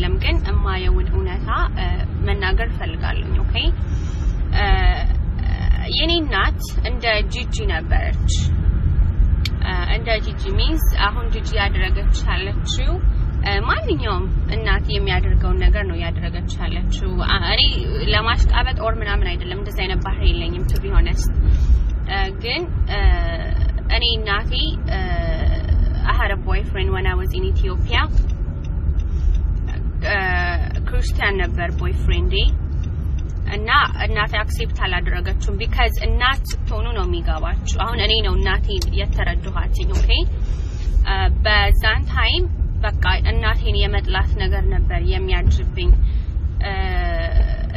አይደለም፣ ግን እማየውን እውነታ መናገር እፈልጋለሁ። okay የኔ እናት እንደ ጂጂ ነበረች። እንደ ጂጂ means አሁን ጂጂ ያደረገች ያለችው ማንኛውም እናት የሚያደርገውን ነገር ነው ያደረገች ያለችው። እኔ ለማሽቃበጥ or ምናምን አይደለም፣ እንደዚህ አይነት ባህሪ የለኝም to be honest። ግን እኔ እናቴ a boyfriend when I was in Ethiopia ክርስቲያን ነበር boyfriend ኤ እና እናቴ accept አላደረገችውም። because እናት ስትሆኑ ነው የሚገባችሁ። አሁን እኔ ነው እናቴ የተረድኋትኝ። okay በዛን time በቃ እናቴን የመጥላት ነገር ነበር የሚያድርብኝ።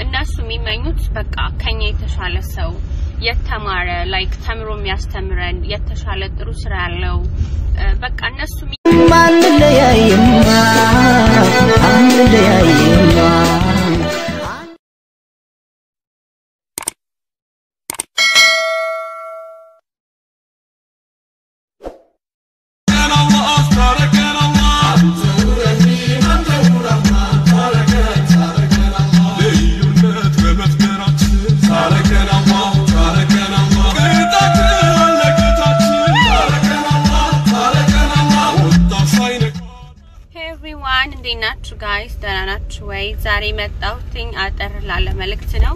እነሱ የሚመኙት በቃ ከኛ የተሻለ ሰው የተማረ like ተምሮ የሚያስተምረን የተሻለ ጥሩ ስራ ያለው በቃ እነሱ ya yimma amul ya yimma ወይ? ዛሬ መጣሁትኝ አጠር ላለ መልእክት ነው።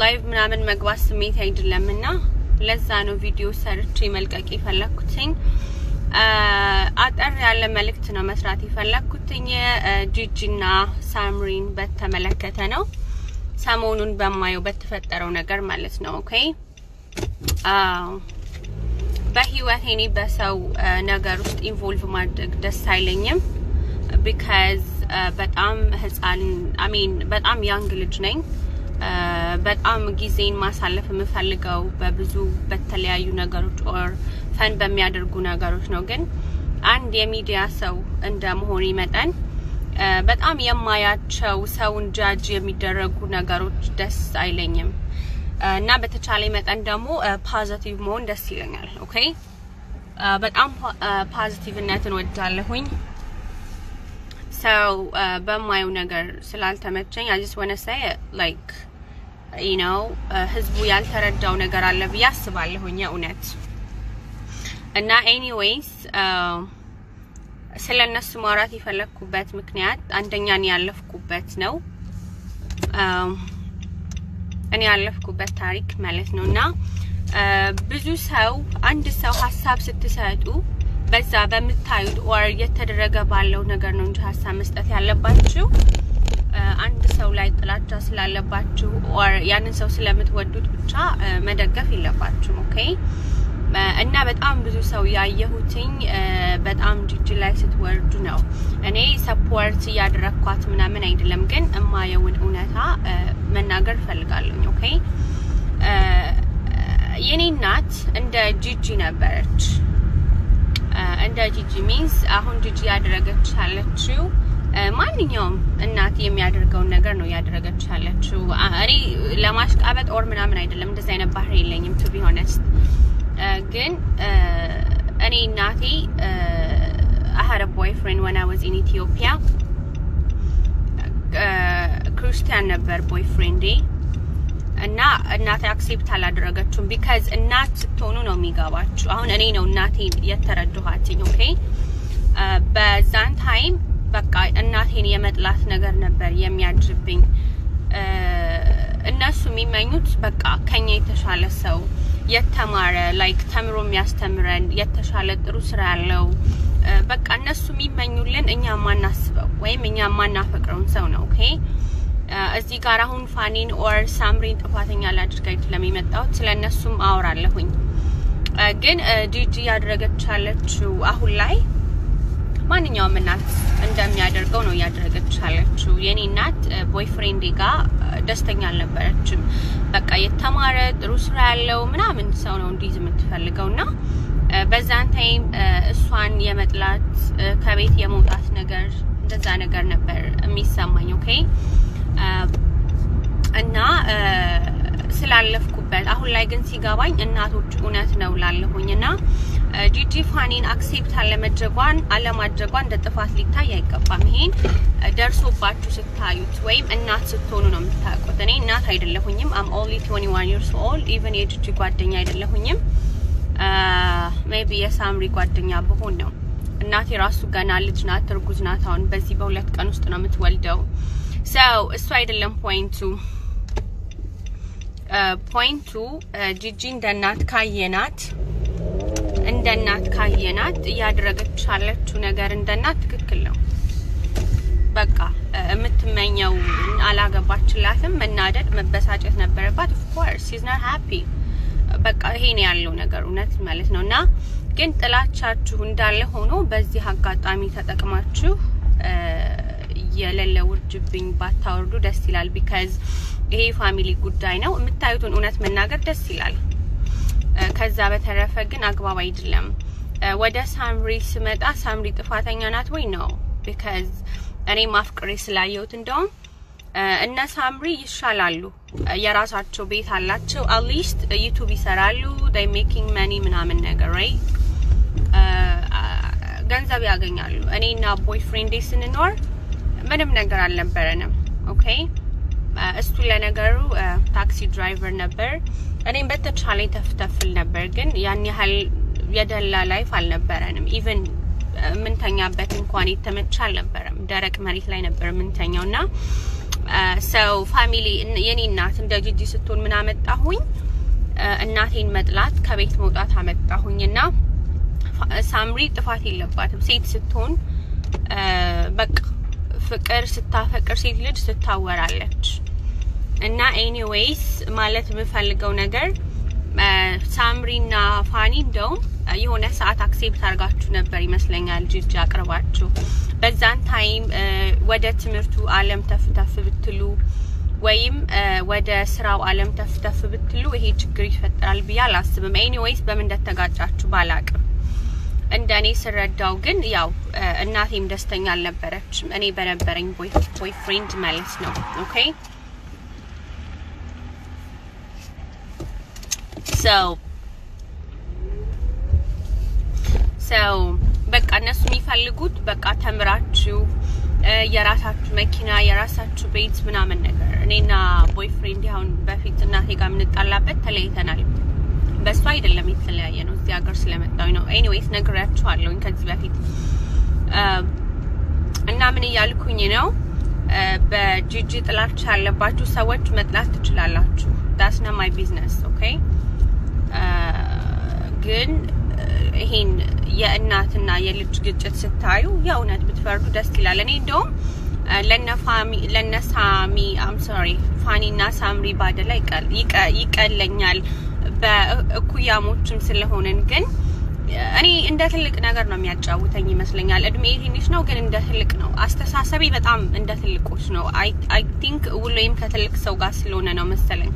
live ምናምን መግባት ስሜት አይደለም እና ለዛ ነው ቪዲዮ ሰርቼ መልቀቅ የፈለኩትኝ። አጠር ያለ መልእክት ነው መስራት የፈለኩትኝ ጂጂና ሳምሪን በተመለከተ ነው። ሰሞኑን በማየው በተፈጠረው ነገር ማለት ነው። okay በህይወት እኔ በሰው ነገር ውስጥ involve ማድረግ ደስ አይለኝም። because በጣም ህፃን I mean በጣም young ልጅ ነኝ። በጣም ጊዜን ማሳለፍ የምፈልገው በብዙ በተለያዩ ነገሮች or fun በሚያደርጉ ነገሮች ነው። ግን አንድ የሚዲያ ሰው እንደ መሆኔ መጠን በጣም የማያቸው ሰውን ጃጅ የሚደረጉ ነገሮች ደስ አይለኝም። እና በተቻለ መጠን ደግሞ positive መሆን ደስ ይለኛል። okay በጣም positive ነትን እወዳለሁኝ። so በማየው ነገር ስላልተመቸኝ I just like you ህዝቡ ያልተረዳው ነገር አለ ብዬ አስባለሁኝ እውነት እና anyways ስለ እነሱ ማውራት የፈለግኩበት ምክንያት አንደኛን ያለፍኩበት ነው እኔ ያለፍኩበት ታሪክ ማለት ነው። እና ብዙ ሰው አንድ ሰው ሀሳብ ስትሰጡ በዛ በምታዩት or እየተደረገ ባለው ነገር ነው እንጂ ሀሳብ መስጠት ያለባችሁ አንድ ሰው ላይ ጥላቻ ስላለባችሁ or ያንን ሰው ስለምትወዱት ብቻ መደገፍ የለባችሁም። okay እና በጣም ብዙ ሰው ያየሁትኝ በጣም ጂጂ ላይ ስትወርዱ ነው። እኔ support እያደረግኳት ምናምን አይደለም፣ ግን እማየውን እውነታ መናገር እፈልጋለሁ። okay የኔ እናት እንደ ጂጂ ነበረች። እንደ ጂጂ means አሁን ጂጂ ያደረገች ያለችው ማንኛውም እናት የሚያደርገውን ነገር ነው ያደረገች ያለችው። እኔ ለማሽቃበጥ or ምናምን አይደለም፣ እንደዚህ አይነት ባህሪ የለኝም to be honest ግን እኔ እናቴ I had a boyfriend when I was in Ethiopia. ክርስቲያን ነበር boyfriend ኤ እና እናቴ accept አላደረገችውም። because እናት ስትሆኑ ነው የሚገባችሁ። አሁን እኔ ነው እናቴ የተረድኋትኝ። okay በዛን time በቃ እናቴን የመጥላት ነገር ነበር የሚያድርብኝ። እነሱ የሚመኙት በቃ ከኛ የተሻለ ሰው የተማረ like ተምሮ የሚያስተምረን የተሻለ ጥሩ ስራ ያለው በቃ እነሱ የሚመኙልን እኛ ማናስበው ወይም እኛ ማናፈቅረውን ሰው ነው። okay እዚህ ጋር አሁን ፋኒን or ሳምሪን ጥፋተኛ ላድርግ አይደለም የመጣሁት፣ ስለ እነሱም አወራለሁኝ። ግን ጂጂ ያደረገች ያለችው አሁን ላይ ማንኛውም እናት እንደሚያደርገው ነው እያደረገች ያለችው። የኔ እናት boyfriend ኤ ጋር ደስተኛ አልነበረችም። በቃ የተማረ ጥሩ ስራ ያለው ምናምን ሰው ነው እንዲይዝ የምትፈልገው እና በዛን time እሷን የመጥላት ከቤት የመውጣት ነገር እንደዛ ነገር ነበር የሚሰማኝ። okay እና ስላለፍኩበት አሁን ላይ ግን ሲገባኝ እናቶች እውነት ነው እላለሁኝ እና ጂጂ ፋኒን accept አለመድረጓን አለማድረጓን እንደ ጥፋት ሊታይ አይገባም። ይሄን ደርሶባችሁ ስታዩት ወይም እናት ስትሆኑ ነው የምታውቁት። እኔ እናት አይደለሁኝም። I'm only 21 years old even የጅጂ ጓደኛ አይደለሁኝም። maybe የሳምሪ ጓደኛ ብሆን ነው። እናቴ ራሱ ገና ልጅ ናት፣ እርጉዝ ናት። አሁን በዚህ በሁለት ቀን ውስጥ ነው የምትወልደው። so እሱ አይደለም point ኡ። point ኡ ጂጂ እንደ እናት ካየናት እንደ እናት ካየናት እያደረገች ያለችው ነገር እንደ እናት ትክክል ነው። በቃ የምትመኘው አላገባችላትም። መናደድ፣ መበሳጨት ነበረባት። of course she's not happy። በቃ ይሄ ነው ያለው ነገር እውነት ማለት ነው። እና ግን ጥላቻችሁ እንዳለ ሆኖ በዚህ አጋጣሚ ተጠቅማችሁ የሌለ ውርጅብኝ ባታወርዱ ደስ ይላል። because ይሄ family ጉዳይ ነው። የምታዩትን እውነት መናገር ደስ ይላል። ከዛ በተረፈ ግን አግባብ አይደለም። ወደ ሳምሪ ስመጣ ሳምሪ ጥፋተኛ ናት ወይ ነው? because እኔ አፍቅሬ ስላየሁት እንደውም እነ ሳምሪ ይሻላሉ። የራሳቸው ቤት አላቸው። at least YouTube ይሰራሉ። they making money ምናምን ነገር right ገንዘብ ያገኛሉ። እኔና ቦይፍሬንዴ ስንኖር ምንም ነገር አልነበረንም። okay እሱ ለነገሩ ታክሲ driver ነበር። እኔም በተቻለኝ ተፍተፍ እል ነበር፣ ግን ያን ያህል የደላ life አልነበረንም። even የምንተኛበት እንኳን የተመቸ አልነበረም። ደረቅ መሬት ላይ ነበር የምንተኛው እና ሰው family የኔ እናት እንደ ጂጂ ስትሆን ምን አመጣሁኝ? እናቴን መጥላት ከቤት መውጣት አመጣሁኝ እና ሳምሪ ጥፋት የለባትም። ሴት ስትሆን በቃ ፍቅር ስታፈቅር ሴት ልጅ ትታወራለች። እና anyways ማለት የምፈልገው ነገር ሳምሪና ፋኒ እንደውም የሆነ ሰዓት accept አድርጋችሁ ነበር ይመስለኛል ጂጂ አቅርባችሁ በዛን time ወደ ትምህርቱ አለም ተፍተፍ ብትሉ ወይም ወደ ስራው አለም ተፍተፍ ብትሉ ይሄ ችግር ይፈጠራል ብዬ አላስብም። anyways በምን እንደተጋጫችሁ ባላቅም እንደ እኔ ስረዳው ግን ያው እናቴም ደስተኛ አልነበረችም። እኔ በነበረኝ boyfriend ማለት ነው። okay ሰው በቃ እነሱ የሚፈልጉት በቃ ተምራችሁ የራሳችሁ መኪና የራሳችሁ ቤት ምናምን ነገር። እኔና boyfriend አሁን በፊት እናቴ ጋር የምንጣላበት ተለያይተናል። በሱ አይደለም የተለያየ ነው፣ ሀገር ስለመጣሁ ነው። anyways ነግሬያችኋለሁኝ ከዚህ በፊት እና ምን እያልኩኝ ነው፣ በጂጂ ጥላቻ ያለባችሁ ሰዎች መጥላት ትችላላችሁ። that's not my business okay። ግን ይሄን የእናትና የልጅ ግጭት ስታዩ የእውነት ብትፈርዱ ደስ ይላል። እኔ እንደውም ለነ ሳሚ I'm sorry ፋኒና ሳምሪ ባደላ ይቀለኛል በእኩያሞችም ስለሆንን ግን እኔ እንደ ትልቅ ነገር ነው የሚያጫውተኝ ይመስለኛል። እድሜ ትንሽ ነው፣ ግን እንደ ትልቅ ነው። አስተሳሰቤ በጣም እንደ ትልቆች ነው። I think ውሎዬም ከትልቅ ሰው ጋር ስለሆነ ነው መሰለኝ።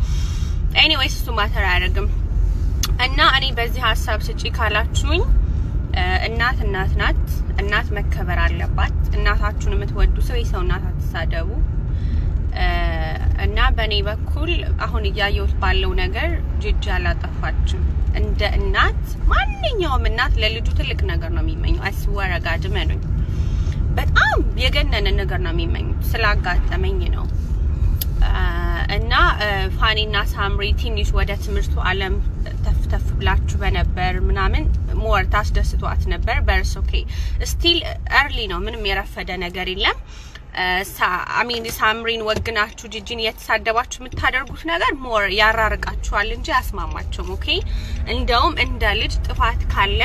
anyways እሱ matter አያደርግም እና እኔ በዚህ ሀሳብ ስጪ ካላችሁኝ እናት እናት ናት። እናት መከበር አለባት። እናታችሁን የምትወዱ ሰው የሰው እናት አትሳደቡ። እና በእኔ በኩል አሁን እያየሁት ባለው ነገር ጂጂ አላጠፋችም። እንደ እናት ማንኛውም እናት ለልጁ ትልቅ ነገር ነው የሚመኘው። I swear to God መኑኝ በጣም የገነነ ነገር ነው የሚመኙት። ስላጋጠመኝ ነው። እና ፋኒና ሳምሪ ትንሽ ወደ ትምህርቱ ዓለም ተፍተፍ ብላችሁ በነበር ምናምን more ታስደስቷት ነበር። but it's okay still early ነው፣ ምንም የረፈደ ነገር የለም። I mean ሳምሪን ወግናችሁ ጂጂን እየተሳደባችሁ የምታደርጉት ነገር more ያራርቃችኋል እንጂ አያስማማቸውም። okay እንደውም እንደ ልጅ ጥፋት ካለ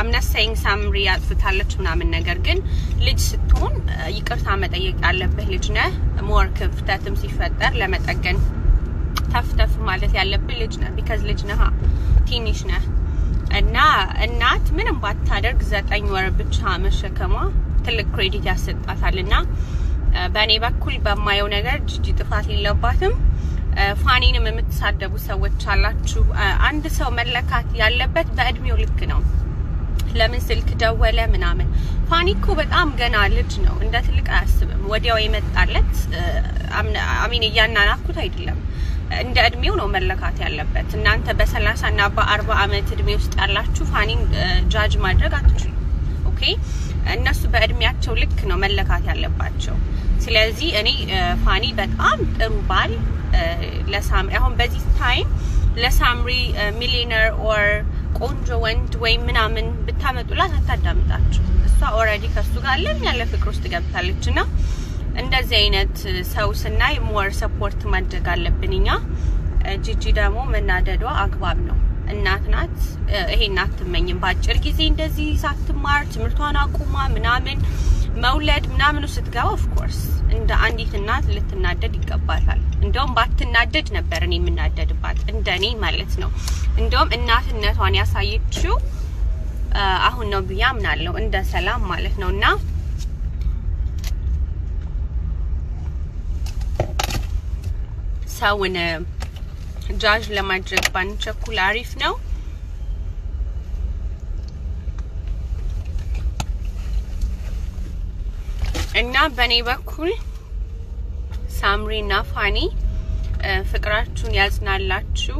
I'm not saying ሳምሪ ያጥፍታለች ምናምን፣ ነገር ግን ልጅ ስትሆን ይቅርታ መጠየቅ ያለብህ ልጅ ነህ። more ክፍተትም ሲፈጠር ለመጠገን ተፍተፍ ማለት ያለብህ ልጅ ነህ። because ልጅ ነህ፣ ትንሽ ነህ እና እናት ምንም ባታደርግ ዘጠኝ ወር ብቻ መሸከሟ ትልቅ credit ያሰጣታል እና በእኔ በኩል በማየው ነገር ጂጂ ጥፋት የለባትም። ፋኒንም የምትሳደቡ ሰዎች አላችሁ። አንድ ሰው መለካት ያለበት በእድሜው ልክ ነው። ለምን ስልክ ደወለ ምናምን። ፋኒ እኮ በጣም ገና ልጅ ነው፣ እንደ ትልቅ አያስብም። ወዲያው የመጣለት I mean እያናናቅኩት አይደለም እንደ እድሜው ነው መለካት ያለበት። እናንተ በሰላሳ እና በአርባ አመት እድሜ ውስጥ ያላችሁ ፋኒን ጃጅ ማድረግ አትችሉም። okay እነሱ በእድሜያቸው ልክ ነው መለካት ያለባቸው። ስለዚህ እኔ ፋኒ በጣም ጥሩ ባል ለሳምሪ አሁን በዚህ time ለሳምሪ millionaire or ቆንጆ ወንድ ወይም ምናምን ብታመጡላት አታዳምጣችሁ። እሷ already ከሱ ጋር ለም ያለ ፍቅር ውስጥ ገብታለች እና እንደዚህ አይነት ሰው ስናይ more support ማድረግ አለብን እኛ። ጂጂ ደግሞ መናደዷ አግባብ ነው። እናት ናት። ይሄን አትመኝም። በአጭር ጊዜ እንደዚህ ሳትማር ትምህርቷን አቁማ ምናምን መውለድ ምናምኑ ስትገባ of course እንደ አንዲት እናት ልትናደድ ይገባታል። እንደውም ባትናደድ ነበር እኔ የምናደድባት እንደኔ ማለት ነው። እንደውም እናትነቷን ያሳየችው አሁን ነው ብዬ አምናለሁ፣ እንደ ሰላም ማለት ነው እና ሰውን ጃጅ ለማድረግ ባንቸኩል አሪፍ ነው። እና በእኔ በኩል ሳምሪ እና ፋኒ ፍቅራችሁን ያጽናላችሁ።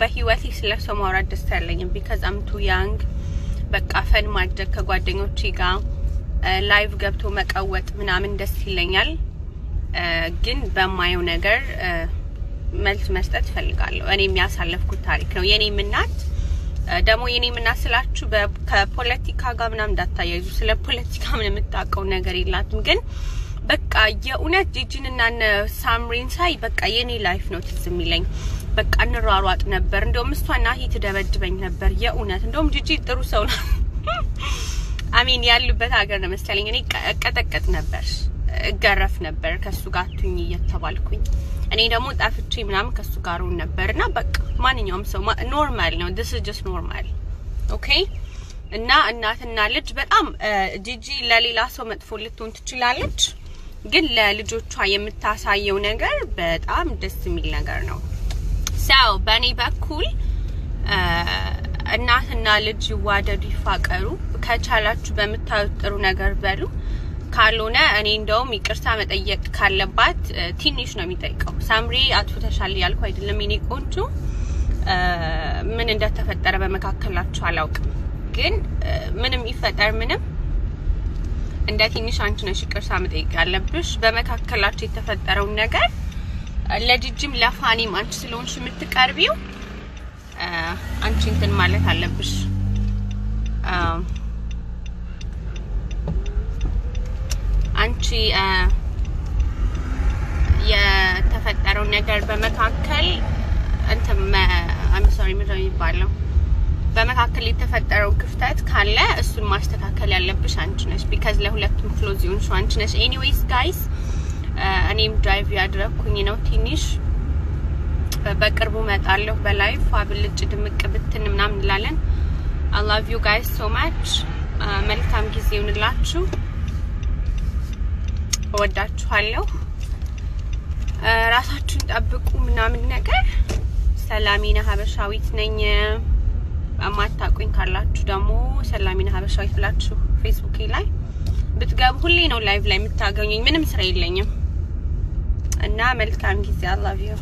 በህይወቴ ስለ ሰው ማውራት ደስ ያለኝም because I'm young በቃ fun ማድረግ ከጓደኞቼ ጋር live ገብቶ መቀወጥ ምናምን ደስ ይለኛል። ግን በማየው ነገር መልስ መስጠት እፈልጋለሁ። እኔ የሚያሳለፍኩት ታሪክ ነው። የኔም እናት ደግሞ የኔም እናት ስላችሁ ከፖለቲካ ጋር ምናምን እንዳታያይዙ። ስለ ፖለቲካ ምን የምታውቀው ነገር የላትም። ግን በቃ የእውነት ጂጂን እና ሳምሪን ሳይ በቃ የኔ life ነው ትዝ የሚለኝ። በቃ እንሯሯጥ ነበር። እንደውም እሷ እናቴ ትደበድበኝ ነበር። የእውነት እንደውም ጂጂ ጥሩ ሰው ነው። I mean ያሉበት ሀገር ነው መሰለኝ። እኔ እቀጠቀጥ ነበር፣ እገረፍ ነበር ከሱ ጋር አቱኝ እየተባልኩኝ እኔ ደግሞ ጠፍቼ ምናምን ከሱ ጋር ሆን ነበር እና በቃ ማንኛውም ሰው normal ነው። this is just normal okay። እና እናትና ልጅ በጣም ጂጂ ለሌላ ሰው መጥፎ ልትሆን ትችላለች፣ ግን ለልጆቿ የምታሳየው ነገር በጣም ደስ የሚል ነገር ነው። ሰው በእኔ በኩል እናትና ልጅ ይዋደዱ፣ ይፋቀሩ። ከቻላችሁ በምታዩት ጥሩ ነገር በሉ። ካልሆነ እኔ እንደውም ይቅርታ መጠየቅ ካለባት ትንሽ ነው የሚጠይቀው። ሳምሪ አጥፍተሻል ያልኩ አይደለም የኔ ቆንጆ፣ ምን እንደተፈጠረ በመካከላችሁ አላውቅም፣ ግን ምንም ይፈጠር ምንም እንደ ትንሽ አንቺ ነሽ ይቅርታ መጠየቅ ያለብሽ በመካከላችሁ የተፈጠረውን ነገር። ለጅጅም ለፋኒም አንቺ ስለሆንሽ የምትቀርቢው አንቺ እንትን ማለት አለብሽ። አንቺ የተፈጠረውን ነገር በመካከል እንትን I'm sorry ምንድን የሚባለው? በመካከል የተፈጠረው ክፍተት ካለ እሱን ማስተካከል ያለብሽ አንቺ ነሽ። because ለሁለቱም close ይሁን አንቺ ነሽ። anyways guys እኔም drive እያደረኩኝ ነው ትንሽ በቅርቡ መጣለሁ በ live አብልጭ ድምቅ ብትን ምናምን እንላለን። I love you guys so much። መልካም ጊዜ ይሁንላችሁ። እወዳችኋለሁ። ራሳችሁን ጠብቁ ምናምን ነገር። ሰላሚና ሀበሻዊት ነኝ። የማታቁኝ ካላችሁ ደግሞ ሰላሚና ሀበሻዊት ብላችሁ ፌስቡክ ላይ ብትገቡ ሁሌ ነው live ላይ የምታገኙኝ። ምንም ስራ የለኝም እና መልካም ጊዜ። you